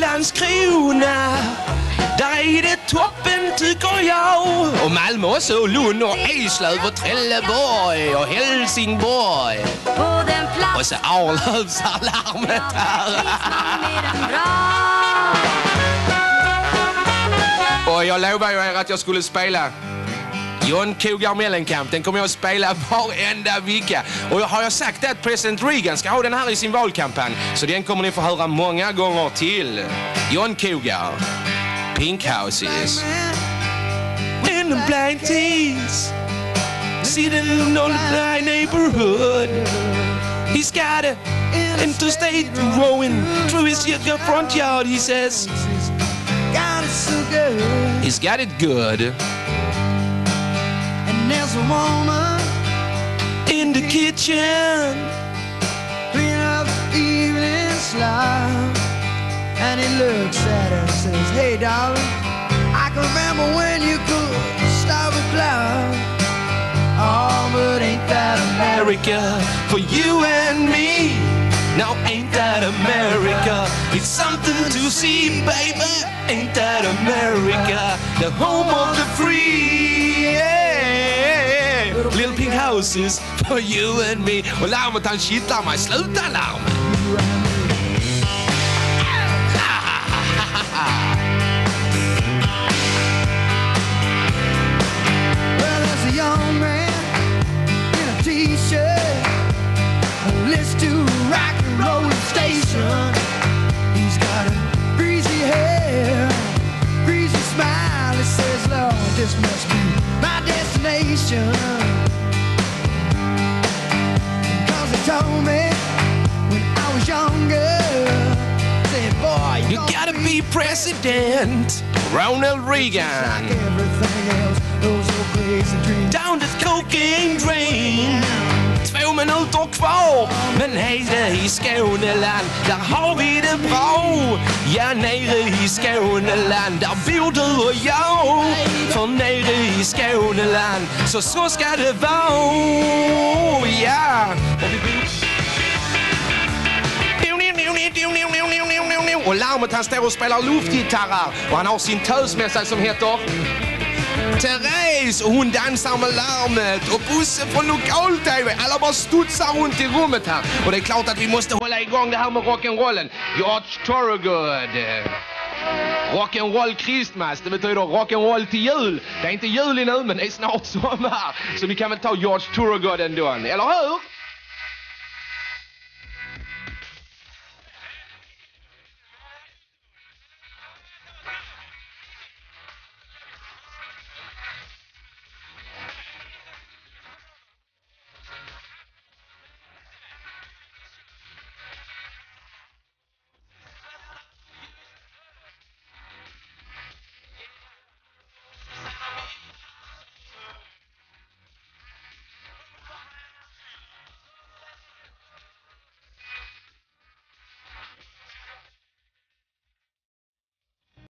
Landskrona. Där är det toppen tycker jag. Och Malmö också, och Lund och Eslöv och Trelleborg och Helsingborg. På den Och så Arlövsalarmet. Här Och jag lovar ju er att jag skulle spela John Cougar Mellencamp, den kommer jag att spela varenda vecka. Och har jag sagt att president Reagan ska ha den här i sin valkampanj, så den kommer ni få höra många gånger till. John Cougar, Pink Houses. In the blind tees, sitting on the blind neighborhood. He's got a interstate rolling through his front yard, he says. He's got it good. There's a woman in the kitchen. cleaning up the evening slime. And he looks at her and says, Hey, darling, I can remember when you could stop a cloud. Oh, but ain't that America for you and me? Now ain't that America? It's something to see, baby. Ain't that America? The home of the free. Little pink houses for you and me. Well, there's a young man in a t-shirt who listens to rock and roll station. He's got a greasy hair, greasy smile. He says, Lord, this must be my destination. President. Ronald Reagan. Down the cocaine drain. Två minuter kvar, men nere i Skåneland, där har vi det bra. Ja, nere i Skåneland, där bor du och jag. För nere i Skåneland, så så ska det vara. Larmet han står och spelar luftgitarrer och han har sin tös med sig som heter Therese och hon dansar med larmet och Bosse från lokal-tv. Alla bara studsar runt i rummet här. Och det är klart att vi måste hålla igång det här med rock'n'rollen. George Thorogood. Rock'n'roll Christmas, det betyder rock'n'roll till jul. Det är inte jul nu men det är snart sommar. Så vi kan väl ta George Thorogood ändå, eller hur?